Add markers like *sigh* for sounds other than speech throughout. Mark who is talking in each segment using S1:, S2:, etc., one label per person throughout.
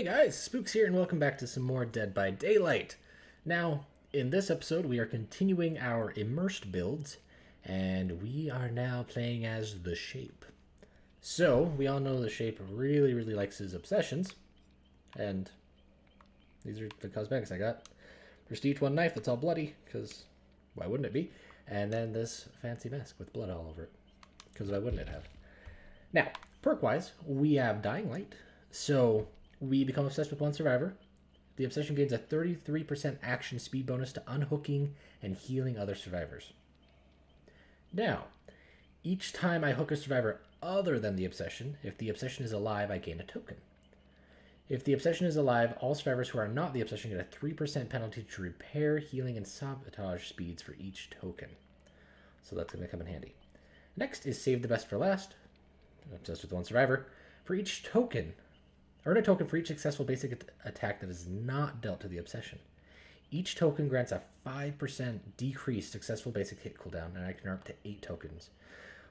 S1: Hey guys, Spooks here, and welcome back to some more Dead by Daylight. Now, in this episode, we are continuing our immersed builds, and we are now playing as the Shape. So, we all know the Shape really, really likes his obsessions, and these are the cosmetics I got. Prestige one knife that's all bloody, because why wouldn't it be? And then this fancy mask with blood all over it, because why wouldn't it have? Now, perk wise, we have Dying Light. So we become obsessed with one survivor. The obsession gains a 33% action speed bonus to unhooking and healing other survivors. Now, each time I hook a survivor other than the obsession, if the obsession is alive, I gain a token. If the obsession is alive, all survivors who are not the obsession get a 3% penalty to repair, healing, and sabotage speeds for each token. So that's going to come in handy. Next is Save the Best for Last, obsessed with one survivor. For each token, earn a token for each successful basic at- attack that is not dealt to the obsession. Each token grants a 5% decreased successful basic hit cooldown, and I can earn up to 8 tokens.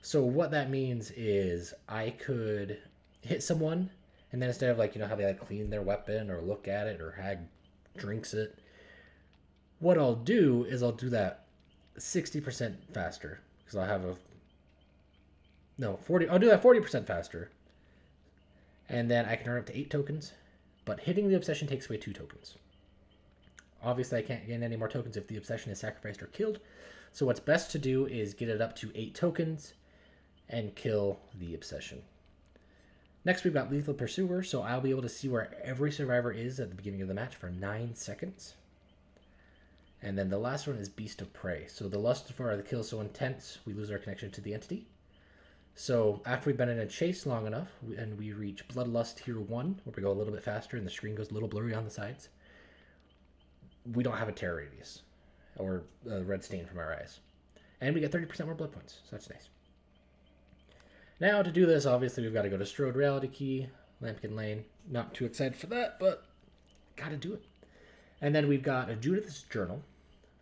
S1: So, what that means is I could hit someone, and then instead of like, you know, how they like clean their weapon or look at it or Hag drinks it, what I'll do is I'll do that 60% faster because I'll have a no, 40. I'll do that 40% faster. And then I can earn up to 8 tokens. But hitting the obsession takes away 2 tokens. Obviously, I can't gain any more tokens if the obsession is sacrificed or killed. So what's best to do is get it up to 8 tokens and kill the obsession. Next, we've got Lethal Pursuer, so I'll be able to see where every survivor is at the beginning of the match for 9 seconds. And then the last one is Beast of Prey. So the lust for the kill is so intense, we lose our connection to the entity. So after we've been in a chase long enough, and we reach Bloodlust Tier 1, where we go a little bit faster and the screen goes a little blurry on the sides, we don't have a terror radius or a red stain from our eyes. And we get 30% more blood points, so that's nice. Now to do this, obviously we've got to go to Strode Reality Key, Lampkin Lane. Not too excited for that, but gotta do it. And then we've got a Judith's Journal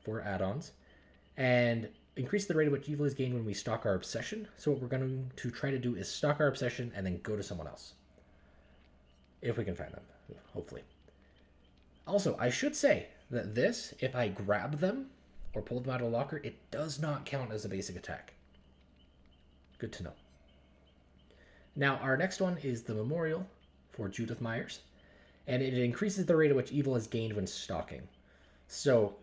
S1: for add-ons. And increase the rate at which evil is gained when we stalk our obsession. So what we're going to try to do is stalk our obsession and then go to someone else. If we can find them, hopefully. Also, I should say that this, if I grab them or pull them out of a locker, it does not count as a basic attack. Good to know. Now, our next one is the Memorial for Judith Myers, and it increases the rate at which evil is gained when stalking. So,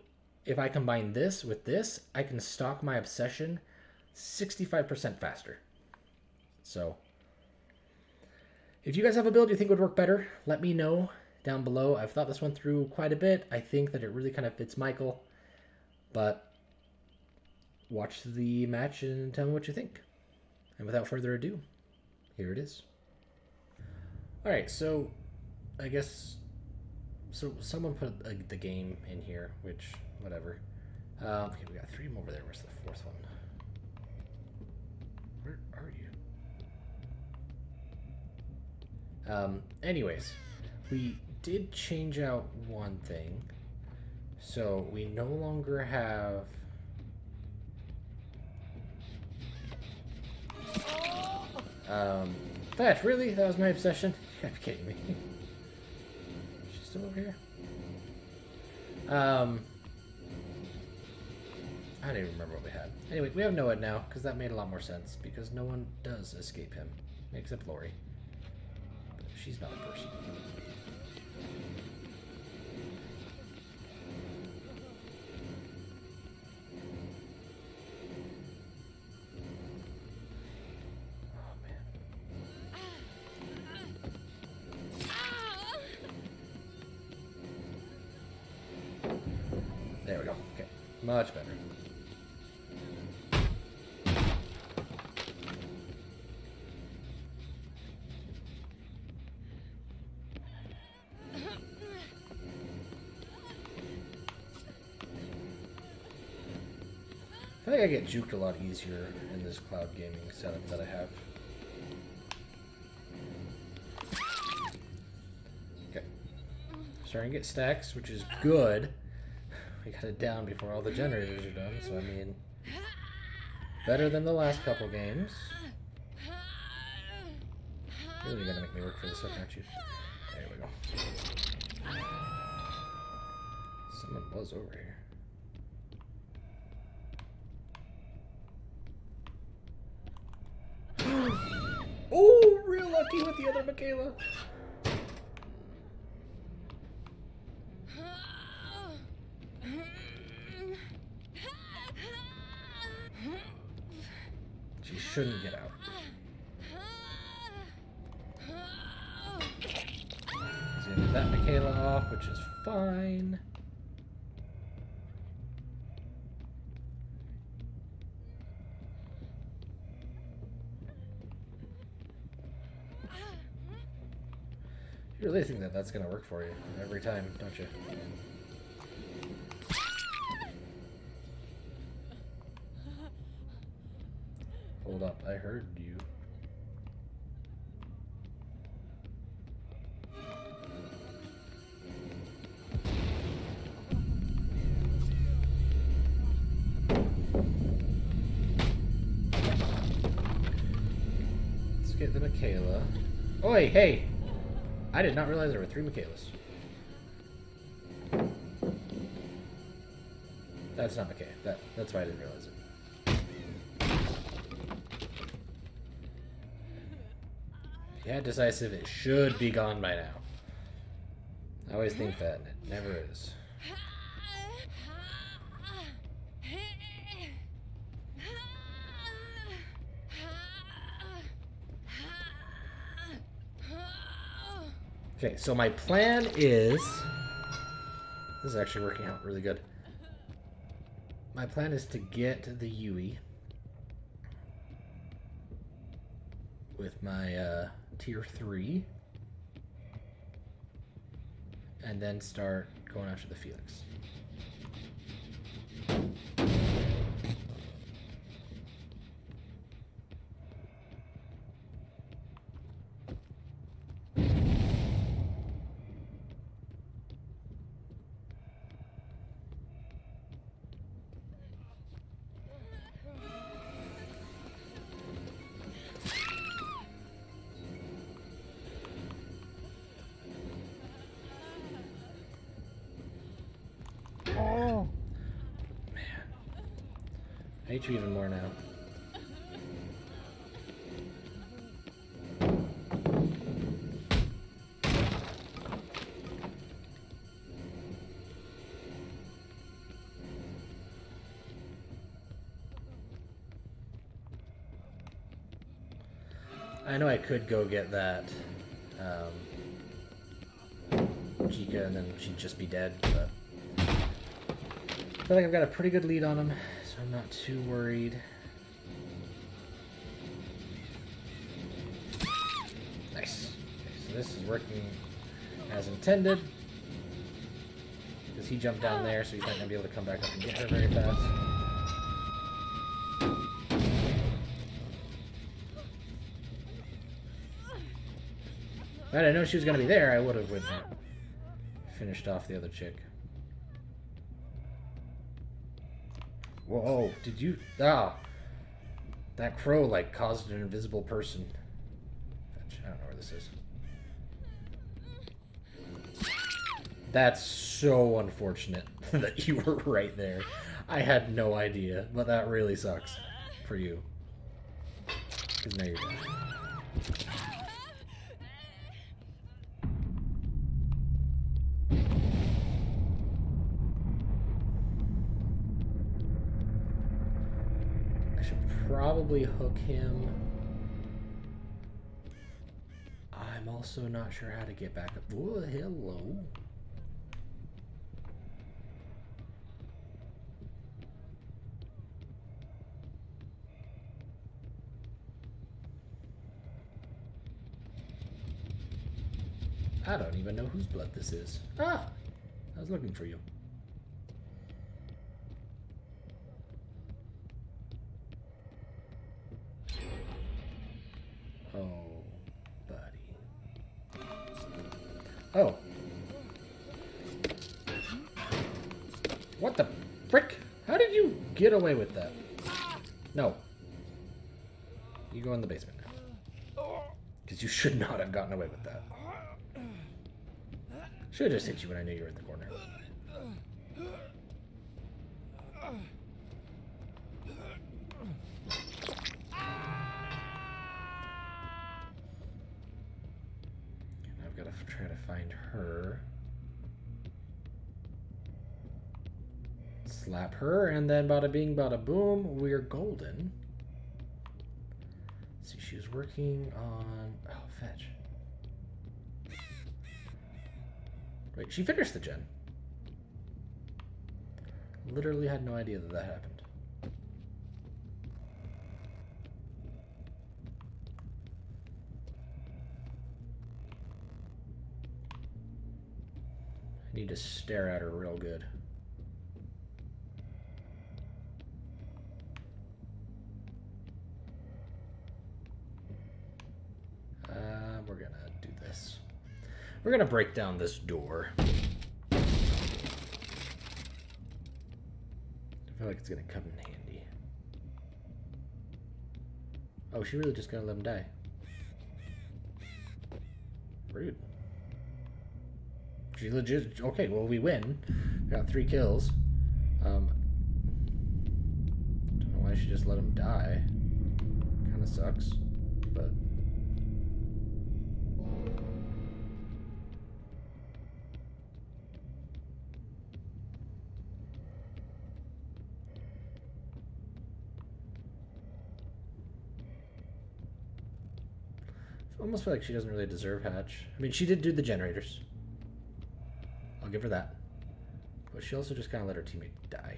S1: if I combine this with this, I can stock my obsession 65% faster. So, if you guys have a build you think would work better, let me know down below. I've thought this one through quite a bit. I think that it really kind of fits Michael, but watch the match and tell me what you think. And without further ado, here it is. All right, so I guess so. Someone put the game in here, which whatever. Um, okay, we got three more over there. Where's the fourth one? Where are you? Um, anyways, we did change out one thing. So we no longer have. Um, that really? That was my obsession? You gotta be kidding me. *laughs* She's still over here? Um, I don't even remember what we had. Anyway, we have Noed now, because that made a lot more sense, because no one does escape him, except Laurie. But she's not a person. Oh. There we go. Okay. Much better. I think I get juked a lot easier in this cloud gaming setup that I have. Okay. Starting to get stacks, which is good. We got it down before all the generators are done, so I mean, better than the last couple games. Really gonna make me work for this one, aren't you? There we go. Someone was over here. oh, real lucky with the other Mikaela. She shouldn't get out. He's get that Mikaela off, which is fine. Really think that that's gonna work for you every time, don't you? Hold up, I heard you. Let's get the Mikaela. Oi, hey! I did not realize there were three Mikaelas. That's not Mikaela. That, that's why I didn't realize it. Yeah, decisive. It should be gone by now. I always think that, and it never is. Okay, so my plan is... This is actually working out really good. My plan is to get the Yui with my uh, tier 3 and then start going after the Felix.
S2: Oh.
S1: I hate you even more now. I know I could go get that um, Chica and then she'd just be dead, but feel like I've got a pretty good lead on him, so I'm not too worried. Nice. Okay, so this is working as intended. Because he jumped down there, so he's not going to be able to come back up and get her very fast. If I didn't know she was going to be there, I would have finished off the other chick. Whoa, did you... Ah! That crow, like, caused an invisible person. I don't know where this is. That's so unfortunate *laughs* that you were right there. I had no idea, but that really sucks for you. Because now you're dead. I should probably hook him. I'm also not sure how to get back up. Hello. I don't even know whose blood this is. Ah! I was looking for you. Oh. What the frick? How did you get away with that? No. You go in the basement now. Because you should not have gotten away with that. Should have just hit you when I knew you were in the corner. To try to find her. Slap her, and then bada bing, bada boom, we're golden. Let's see, she was working on. Oh, fetch. Wait, she finished the gen. Literally had no idea that that happened. Need to stare at her real good. Uh, we're gonna do this. We're gonna break down this door. I feel like it's gonna come in handy. Oh, she really just gonna let him die. Rude. Legit. Okay, well we win. Got three kills. Um, don't know why she just let him die. Kind of sucks, but. Almost feel like she doesn't really deserve Hatch. I mean, she did do the generators. I'll give her that. But she also just kind of let her teammate die.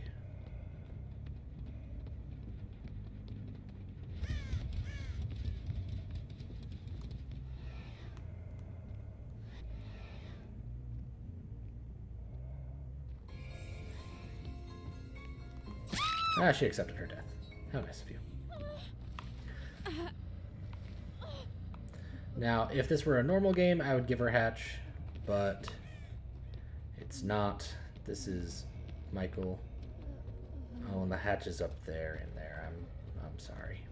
S1: Ah, she accepted her death. How nice of you. Now, if this were a normal game, I would give her Hatch, but not. This is Michael. Oh, and the hatch is up there in there. I'm I'm sorry.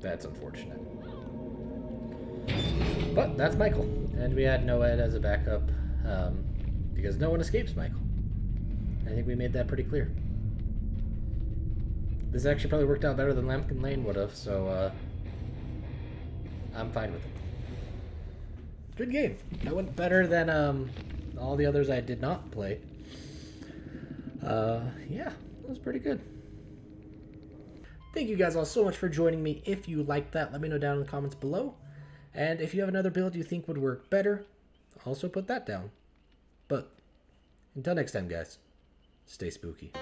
S1: That's unfortunate. But that's Michael. And we had Noed as a backup um, because no one escapes Michael. I think we made that pretty clear. This actually probably worked out better than Lampkin Lane would have, so uh, I'm fine with it. Good game. That went better than um, all the others I did not play. Uh, yeah, that was pretty good. Thank you guys all so much for joining me. If you liked that, let me know down in the comments below. And if you have another build you think would work better, also put that down. But until next time, guys, stay spooky.